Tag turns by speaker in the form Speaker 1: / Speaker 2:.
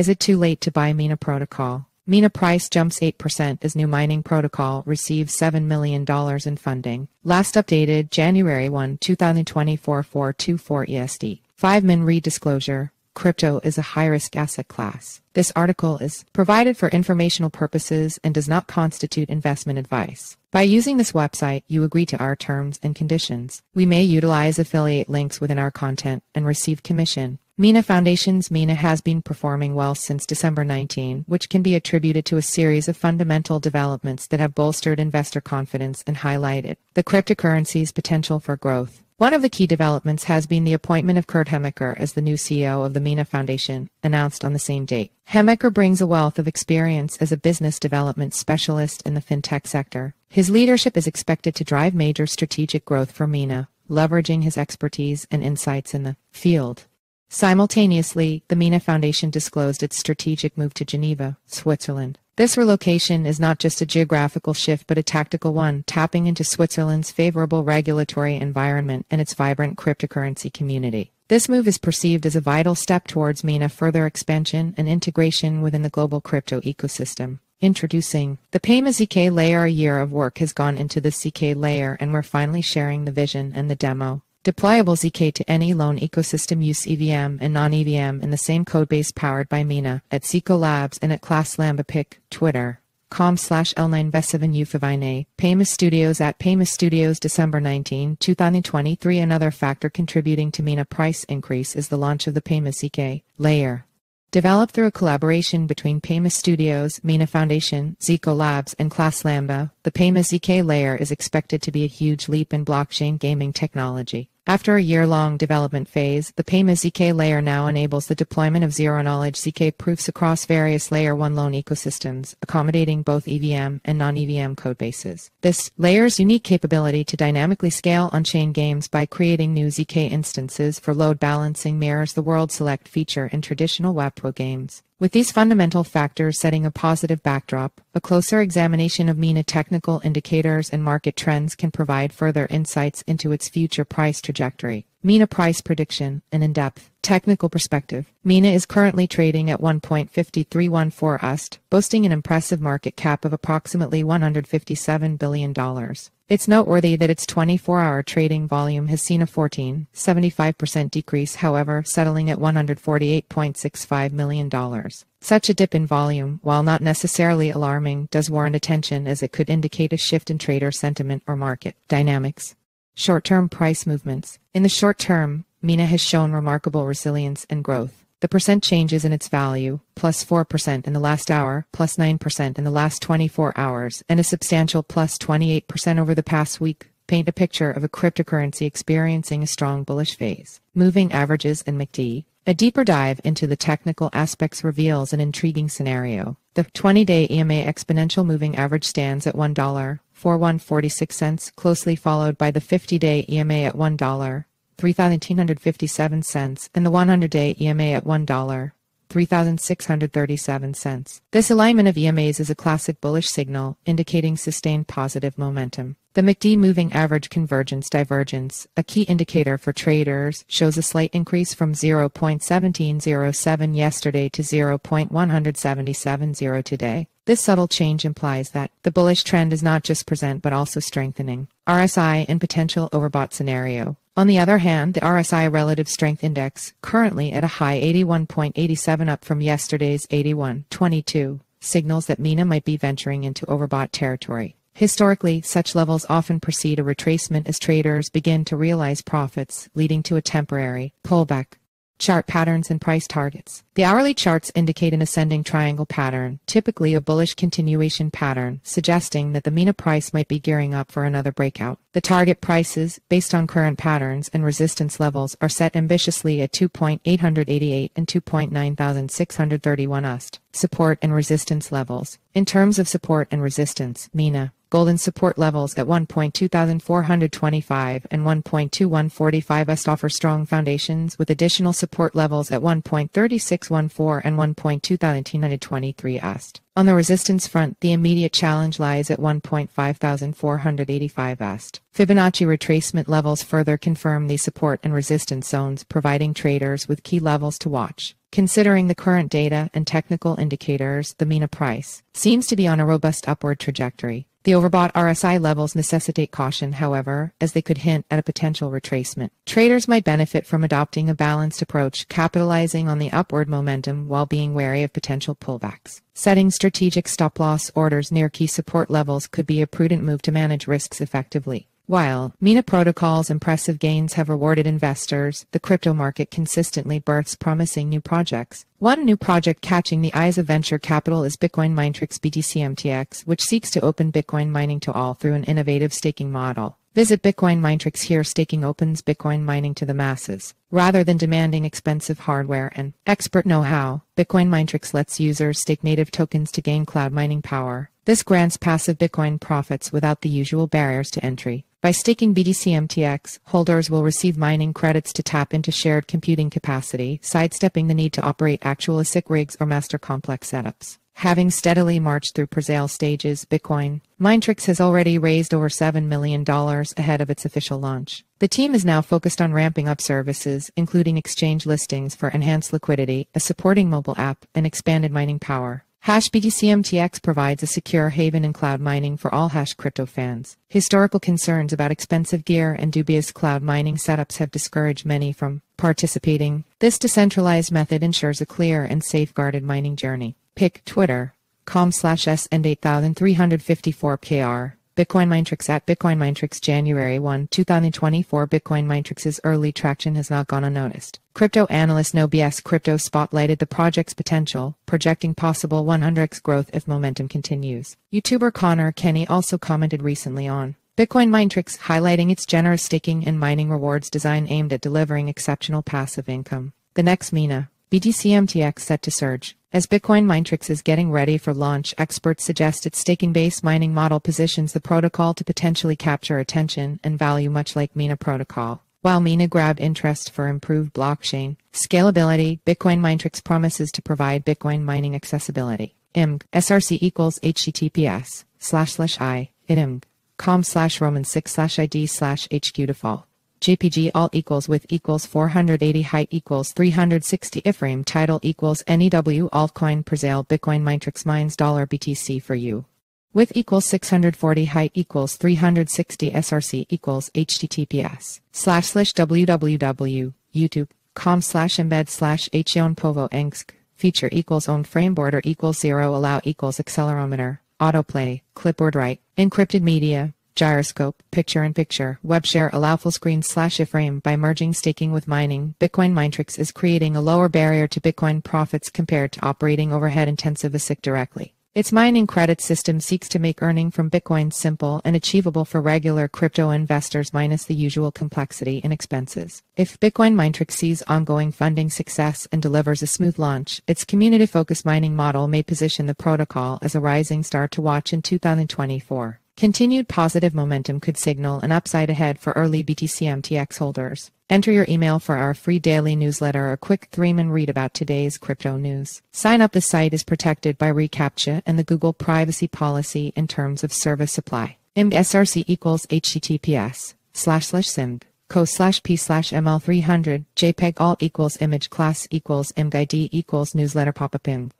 Speaker 1: Is it too late to buy Mina Protocol? Mina price jumps 8% as new mining protocol receives $7 million in funding. Last updated January 1, 2024 424 ESD. 5 Min redisclosure. Crypto is a high-risk asset class. This article is provided for informational purposes and does not constitute investment advice. By using this website, you agree to our terms and conditions. We may utilize affiliate links within our content and receive commission. Mina Foundation's Mina has been performing well since December 19, which can be attributed to a series of fundamental developments that have bolstered investor confidence and highlighted the cryptocurrency's potential for growth. One of the key developments has been the appointment of Kurt Hemecker as the new CEO of the Mina Foundation, announced on the same date. Hemecker brings a wealth of experience as a business development specialist in the fintech sector. His leadership is expected to drive major strategic growth for Mina, leveraging his expertise and insights in the field. Simultaneously, the Mina Foundation disclosed its strategic move to Geneva, Switzerland. This relocation is not just a geographical shift but a tactical one, tapping into Switzerland's favorable regulatory environment and its vibrant cryptocurrency community. This move is perceived as a vital step towards Mina further expansion and integration within the global crypto ecosystem. Introducing the Paima ZK layer. A year of work has gone into the ZK layer and we're finally sharing the vision and the demo. Deployable ZK to any L1 ecosystem use EVM and non-EVM in the same codebase powered by Mina at Zeko Labs and at Class Lambda Pic, Twitter. Com slash L9 Vesivin Ufavine, Paima Studios at Paima Studios December 19, 2023. Another factor contributing to Mina price increase is the launch of the Paima ZK layer. Developed through a collaboration between Paima Studios, Mina Foundation, Zeko Labs, and Class Lambda, the Paima ZK layer is expected to be a huge leap in blockchain gaming technology. After a year-long development phase, the Paima ZK layer now enables the deployment of zero-knowledge ZK proofs across various Layer 1 L1 ecosystems, accommodating both EVM and non-EVM codebases. This layer's unique capability to dynamically scale on-chain games by creating new ZK instances for load balancing mirrors the World Select feature in traditional Web2 games. With these fundamental factors setting a positive backdrop, a closer examination of Mina technical indicators and market trends can provide further insights into its future price trajectory. Mina price prediction, an in-depth technical perspective. Mina is currently trading at 1.5314 USD, boasting an impressive market cap of approximately $157 billion. It's noteworthy that its 24-hour trading volume has seen a 14.75% decrease, however, settling at $148.65 million. Such a dip in volume, while not necessarily alarming, does warrant attention as it could indicate a shift in trader sentiment or market dynamics. Short-term price movements. In the short term, Mina has shown remarkable resilience and growth. The percent changes in its value, plus 4% in the last hour, plus 9% in the last 24 hours, and a substantial plus 28% over the past week, paint a picture of a cryptocurrency experiencing a strong bullish phase. Moving averages and MACD. A deeper dive into the technical aspects reveals an intriguing scenario. The 20-day EMA exponential moving average stands at $1, 4146 cents, closely followed by the 50-day EMA at $1, 3,957 cents, and the 100-day EMA at $1, 3,637 cents. This alignment of EMAs is a classic bullish signal, indicating sustained positive momentum. The MACD moving average convergence divergence, a key indicator for traders, shows a slight increase from 0.1707 yesterday to 0.1770 today. This subtle change implies that the bullish trend is not just present but also strengthening. RSI and potential overbought scenario. On the other hand, the RSI Relative Strength Index, currently at a high 81.87 up from yesterday's 81.22, signals that Mina might be venturing into overbought territory. Historically, such levels often precede a retracement as traders begin to realize profits, leading to a temporary pullback. Chart patterns and price targets. The hourly charts indicate an ascending triangle pattern, typically a bullish continuation pattern, suggesting that the Mina price might be gearing up for another breakout. The target prices, based on current patterns and resistance levels, are set ambitiously at 2.888 and 2.9631 USD. Support and resistance levels. In terms of support and resistance, Mina golden support levels at 1.2425 and 1.2145 USD offer strong foundations with additional support levels at 1.3614 and 1.2923 USD. On the resistance front, the immediate challenge lies at 1.5485 USD. Fibonacci retracement levels further confirm the support and resistance zones, providing traders with key levels to watch. Considering the current data and technical indicators, the Mina price seems to be on a robust upward trajectory. The overbought RSI levels necessitate caution, however, as they could hint at a potential retracement. Traders might benefit from adopting a balanced approach, capitalizing on the upward momentum while being wary of potential pullbacks. Setting strategic stop loss orders near key support levels could be a prudent move to manage risks effectively. While Mina Protocol's impressive gains have rewarded investors, the crypto market consistently births promising new projects. One new project catching the eyes of venture capital is Bitcoin Minetrix BTC MTX, which seeks to open Bitcoin mining to all through an innovative staking model. Visit Bitcoin Minetrix here staking opens Bitcoin mining to the masses. Rather than demanding expensive hardware and expert know-how, Bitcoin Minetrix lets users stake native tokens to gain cloud mining power. This grants passive Bitcoin profits without the usual barriers to entry. By staking BTC MTX, holders will receive mining credits to tap into shared computing capacity, sidestepping the need to operate actual ASIC rigs or master complex setups. Having steadily marched through pre-sale stages, Bitcoin Minetrix has already raised over $7 million ahead of its official launch. The team is now focused on ramping up services, including exchange listings for enhanced liquidity, a supporting mobile app, and expanded mining power. Hash BTC provides a secure haven in cloud mining for all Hash crypto fans. Historical concerns about expensive gear and dubious cloud mining setups have discouraged many from participating. This decentralized method ensures a clear and safeguarded mining journey. Pick Twitter, com slash SN8354KR. Bitcoin Minetrix at Bitcoin Minetrix January 1, 2024 Bitcoin Minetrix's early traction has not gone unnoticed. Crypto analyst NoBS Crypto spotlighted the project's potential, projecting possible 100x growth if momentum continues. YouTuber Connor Kenny also commented recently on Bitcoin Minetrix, highlighting its generous staking and mining rewards design aimed at delivering exceptional passive income. The next Mina, BTC MTX set to surge. As Bitcoin Minetrix is getting ready for launch, experts suggest its staking-based mining model positions the protocol to potentially capture attention and value much like Mina protocol. While Mina grabbed interest for improved blockchain scalability, Bitcoin Minetrix promises to provide Bitcoin mining accessibility. IMG SRC equals HTTPS slash slash I IMG com slash Roman 6 slash ID slash HQ default. JPG alt equals with equals 480 height equals 360 iframe title equals NEW altcoin per sale Bitcoin Minetrix mines dollar BTC for you. With equals 640 height equals 360 SRC equals HTTPS slash slash www YouTube com slash embed slash povo engsk feature equals own frame border equals zero allow equals accelerometer autoplay clipboard write encrypted media gyroscope, picture-in-picture, WebShare allow full screen slash iframe by merging staking with mining. Bitcoin Minetrix is creating a lower barrier to Bitcoin profits compared to operating overhead-intensive ASIC directly. Its mining credit system seeks to make earning from Bitcoin simple and achievable for regular crypto investors minus the usual complexity and expenses. If Bitcoin Minetrix sees ongoing funding success and delivers a smooth launch, its community-focused mining model may position the protocol as a rising star to watch in 2024. Continued positive momentum could signal an upside ahead for early BTC MTX holders. Enter your email for our free daily newsletter or quick three-minute read about today's crypto news. Sign up the site is protected by reCAPTCHA and the Google privacy policy in terms of service supply. IMG SRC equals HTTPS slash slash SIMG co slash p slash ml300 jpeg alt equals image class equals imgid equals newsletter pop-up img